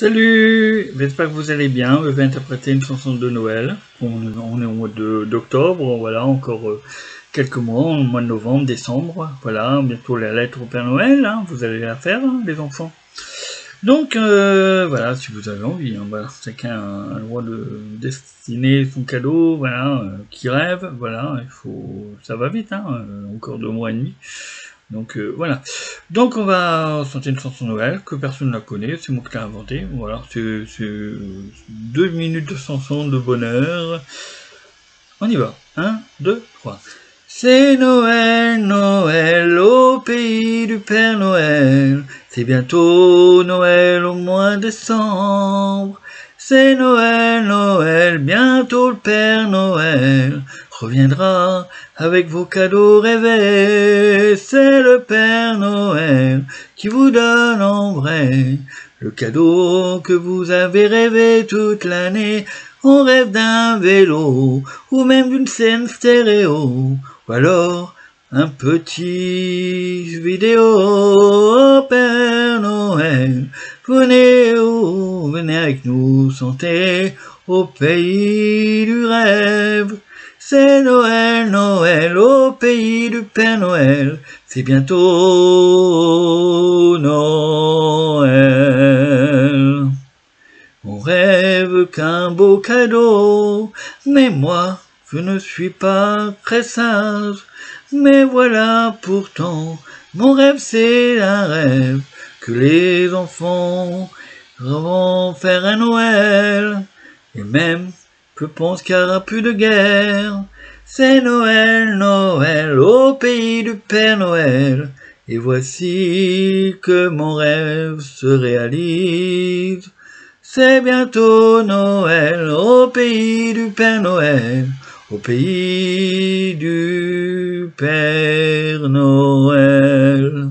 Salut J'espère que vous allez bien. Je vais interpréter une chanson de Noël. On, est au mois d'octobre, voilà, encore euh, quelques mois, au mois de novembre, décembre. Voilà, bientôt la lettre au Père Noël, hein, vous allez la faire, hein, les enfants? Donc, euh, voilà, si vous avez envie, hein, chacun a le droit de destiner son cadeau, voilà, euh, qui rêve, voilà, il faut, ça va vite, hein, euh, encore deux mois et demi. Donc euh, voilà. Donc on va chanter une chanson Noël que personne ne connaît, c'est moi qui l'ai inventé. Voilà, c'est deux minutes de chanson de bonheur. On y va. Un, deux, trois. C'est Noël, Noël au pays du Père Noël. C'est bientôt Noël au mois de décembre. C'est Noël, Noël, bientôt le Père Noël reviendra avec vos cadeaux rêvés. C'est le Père Noël qui vous donne en vrai le cadeau que vous avez rêvé toute l'année. On rêve d'un vélo ou même d'une scène stéréo ou alors un petit vidéo. Oh, Père Noël, venez, oh, venez avec nous chanter au pays du rêve. C'est Noël, Noël, au pays du Père Noël. C'est bientôt Noël. On rêve qu'un beau cadeau, mais moi, je ne suis pas très sage. Mais voilà pourtant, mon rêve c'est un rêve que les enfants vont faire un Noël. Et même, je pense aura plus de guerre. C'est Noël, Noël, au pays du Père Noël. Et voici que mon rêve se réalise. C'est bientôt Noël, au pays du Père Noël, au pays du Père Noël.